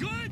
good?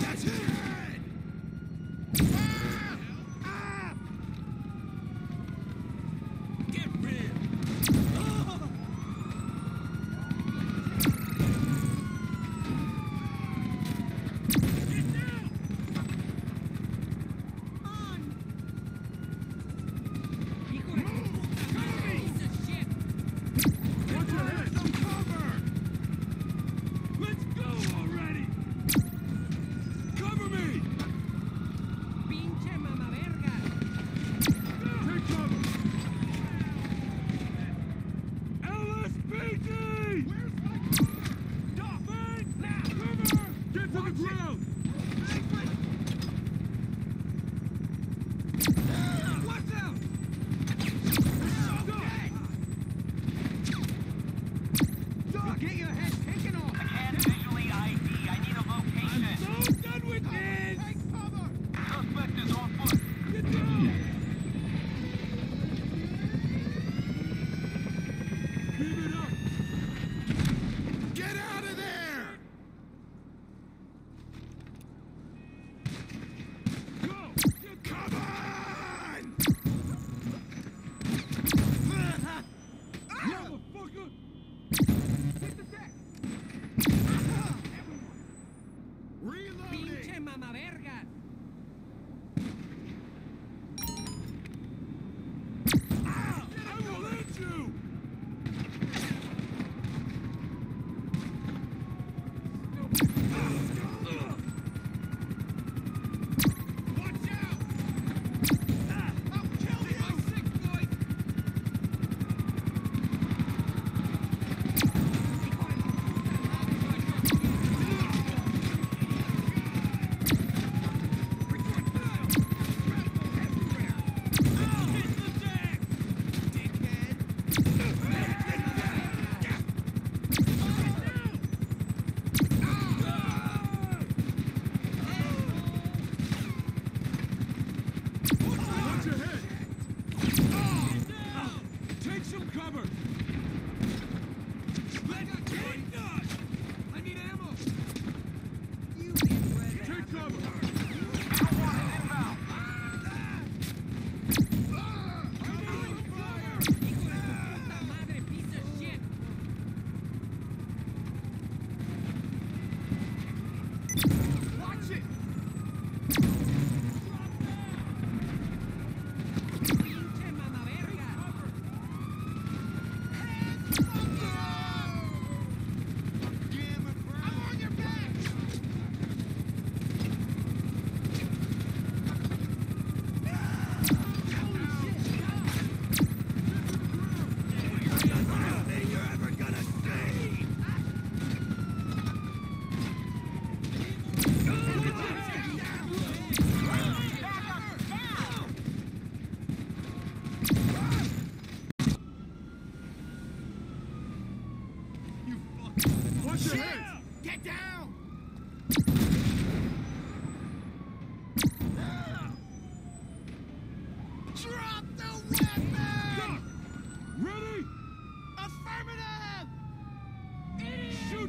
That's it. to the ground! mamavergas!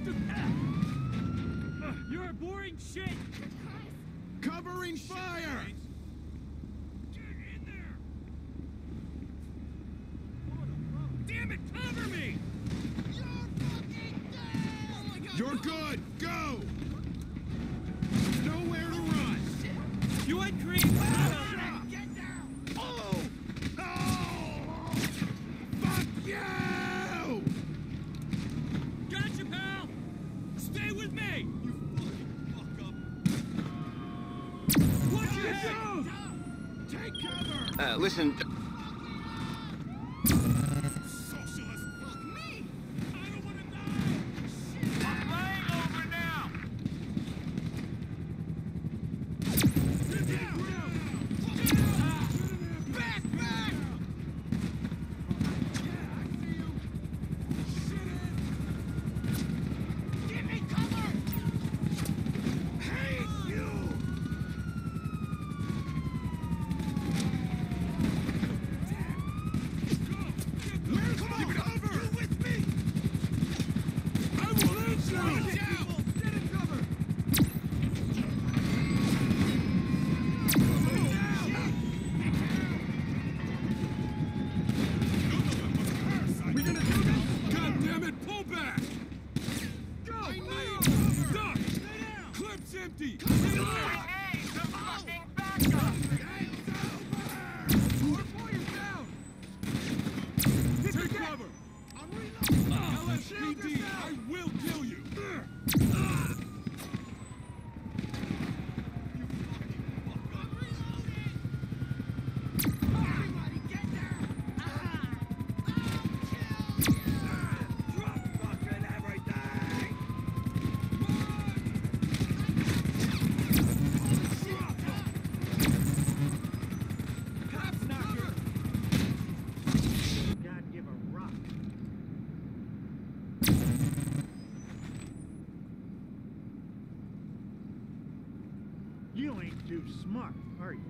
Uh, you're a boring shit! Covering fire! And. smart, are you?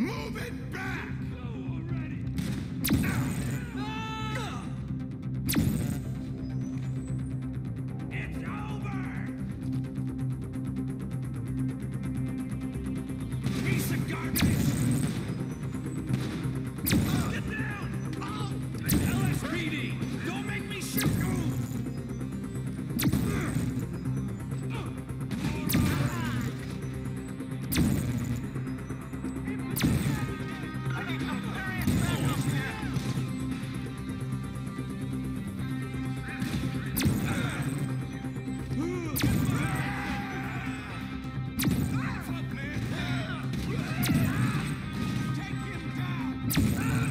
Moving back! Yeah.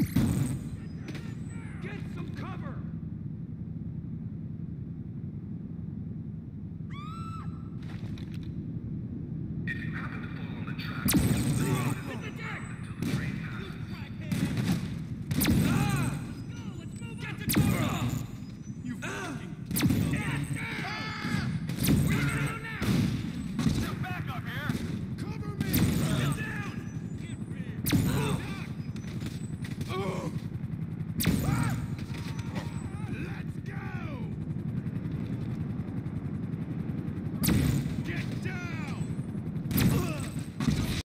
you